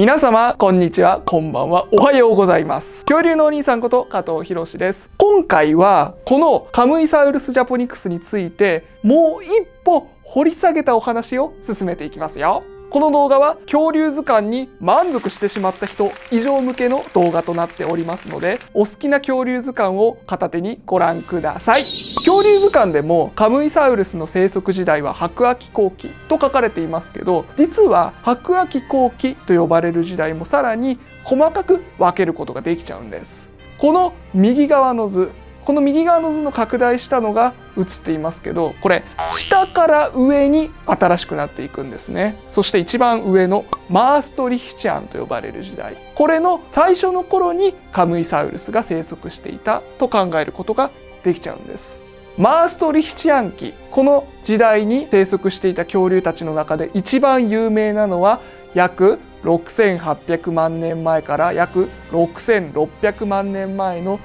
皆様こんにちは。こんばんは。おはようございます。恐竜のお兄さんこと加藤博です。今回はこのカムイサウルスジャポニクスについてもう一歩掘り下げたお話を進めていきますよ。この動画は恐竜図鑑に満足してしまった人以上向けの動画となっておりますのでお好きな恐竜図鑑を片手にご覧ください。恐竜図鑑でもカムイサウルスの生息時代は白亜紀後期と書かれていますけど実は白亜紀後期と呼ばれる時代もさらに細かく分けることができちゃうんです。この右側の図この右側の図の拡大したのが映っていますけどこれ下から上に新しくなっていくんですね。そして一番上のマーストリヒチアンと呼ばれる時代。これの最初の頃にカムイサウルスが生息していたと考えることができちゃうんです。マーストリヒチアン期この時代に生息していた恐竜たちの中で一番有名なのは約6800万年前から約6600万年前の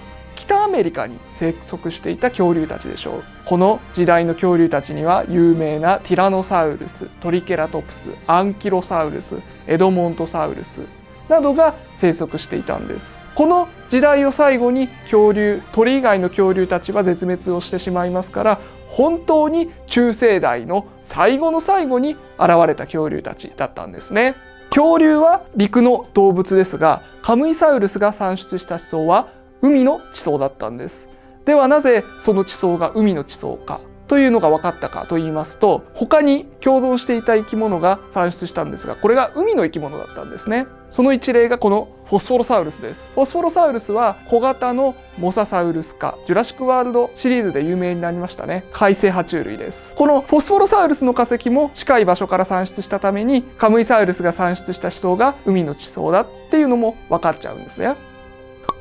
メリカに生息していた恐竜たちでしょうこの時代の恐竜たちには有名なティラノサウルストリケラトプスアンキロサウルスエドモントサウルスなどが生息していたんです。この時代を最後に恐竜鳥以外の恐竜たちは絶滅をしてしまいますから本当に中生代の最後の最後に現れた恐竜たちだったんですね。恐竜は陸の動物ですがカムイサウルスが産出した思想は海の地層だったんです。ではなぜその地層が海の地層かというのが分かったかと言いますと他に共存していた生き物が産出したんですがこれが海の生き物だったんですね。その一例がこのフォスフォロサウルスです。フォスフォロサウルスは小型のモササウルス科ジュラシックワールドシリーズで有名になりましたね。海生爬虫類です。このフォスフォロサウルスの化石も近い場所から産出したためにカムイサウルスが産出した地層が海の地層だっていうのも分かっちゃうんですね。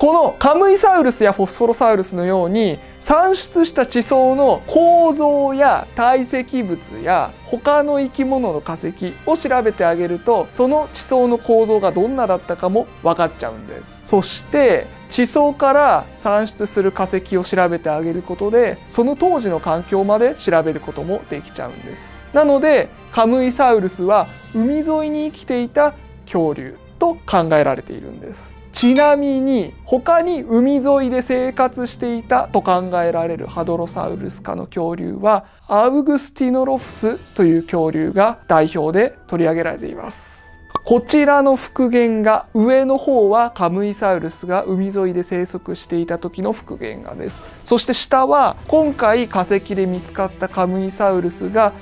このカムイサウルスやフォスフォロサウルスのように産出した地層の構造や堆積物や他の生き物の化石を調べてあげるとその地層の構造がどんなだったかも分かっちゃうんです。そして地層から産出する化石を調べてあげることでその当時の環境まで調べることもできちゃうんです。なのでカムイサウルスは海沿いに生きていた恐竜と考えられているんです。ちなみに他に海沿いで生活していたと考えられるハドロサウルス科の恐竜はアウグスティノロフスという恐竜が代表で取り上げられています。こちらの復元が上の方はカムイサウルスが海沿いで生息していた時の復元画ですそして下は今回化石で見つかったカムイサウルスが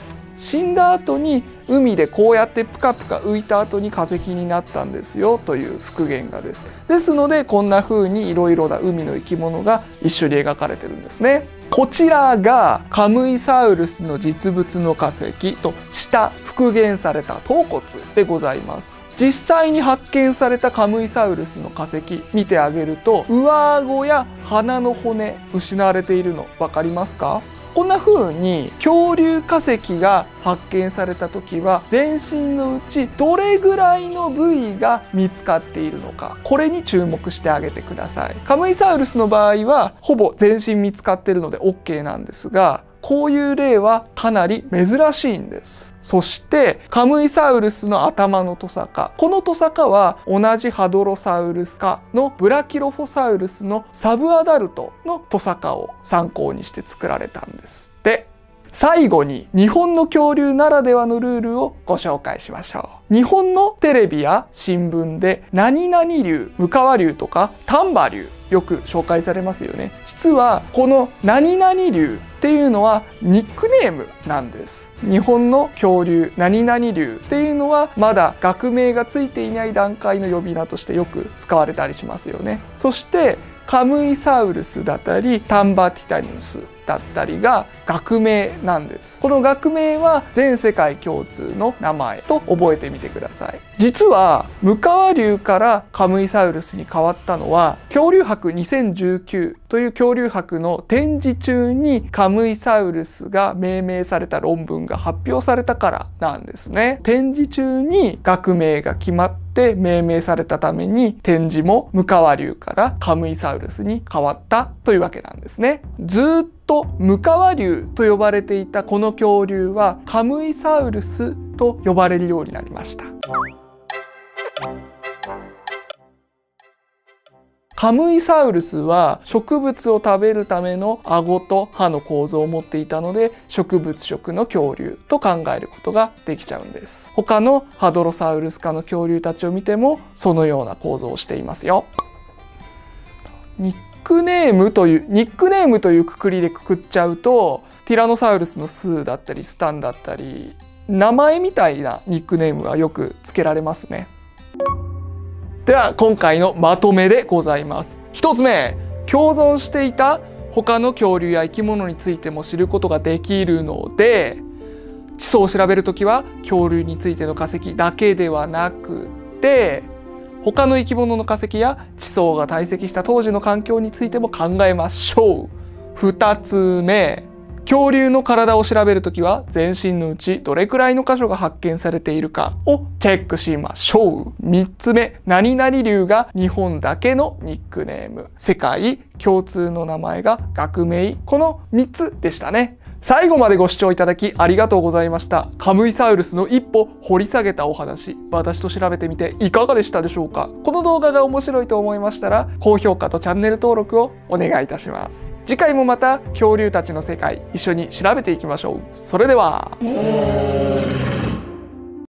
死んだ後に海でこうやってプカプカ浮いた後に化石になったんですよという復元画です。ですのでこんな風にいろいろな海の生き物が一緒に描かれてるんですね。こちらがカムイサウルスの実物の化石と下復元された頭骨でございます。実際に発見されたカムイサウルスの化石見てあげると上顎や鼻の骨失われているの分かりますか？こんな風に恐竜化石が発見された時は全身のうちどれぐらいの部位が見つかっているのかこれに注目してあげてください。カムイサウルスの場合はほぼ全身見つかってるので OK なんですがこういう例はかなり珍しいんです。そしてカムイサウルスの頭のトサカこのトサカは同じハドロサウルス科のブラキロフォサウルスのサブアダルトのトサカを参考にして作られたんですって。最後に日本の恐竜ならではのルールをご紹介しましょう。日本のテレビや新聞で何々流向川流とか丹波流よく紹介されますよね。実はこの何々流っていうのはニックネームなんです。日本の恐竜何々流っていうのはまだ学名がついていない段階の呼び名としてよく使われたりしますよね。そしてカムイサウルスだったりタンバティタニウス。だったりが学名なんです。この学名は全世界共通の名前と覚えてみてください。実はムカワ竜からカムイサウルスに変わったのは恐竜博2019という恐竜博の展示中にカムイサウルスが命名された論文が発表されたからなんですね。展示中に学名が決まって命名されたために展示もムカワ竜からカムイサウルスに変わったというわけなんですね。ずっととムカワ竜と呼ばれていたこの恐竜はカムイサウルスと呼ばれるようになりました。カムイサウルスは植物を食べるための顎と歯の構造を持っていたので植物食の恐竜と考えることができちゃうんです他のハドロサウルス科の恐竜たちを見てもそのような構造をしていますよクネームというニックネームというくくりでくくっちゃうとティラノサウルスのスーだったりスタンだったり名前みたいなニックネームがよく付けられますね。では今回のまとめでございます。1つ目共存していた他の恐竜や生き物についても知ることができるので地層を調べるときは恐竜についての化石だけではなくて他の生き物の化石や地層が堆積した当時の環境についても考えましょう。2つ目恐竜の体を調べるときは全身のうちどれくらいの箇所が発見されているかをチェックしましょう。3つ目何々竜が日本だけのニックネーム。世界共通の名前が学名。この3つでしたね。最後までご視聴いただきありがとうございました。カムイサウルスの一歩掘り下げたお話。私と調べてみていかがでしたでしょうか？この動画が面白いと思いましたら高評価とチャンネル登録をお願いいたします。次回もまた恐竜たちの世界一緒に調べていきましょう。それでは。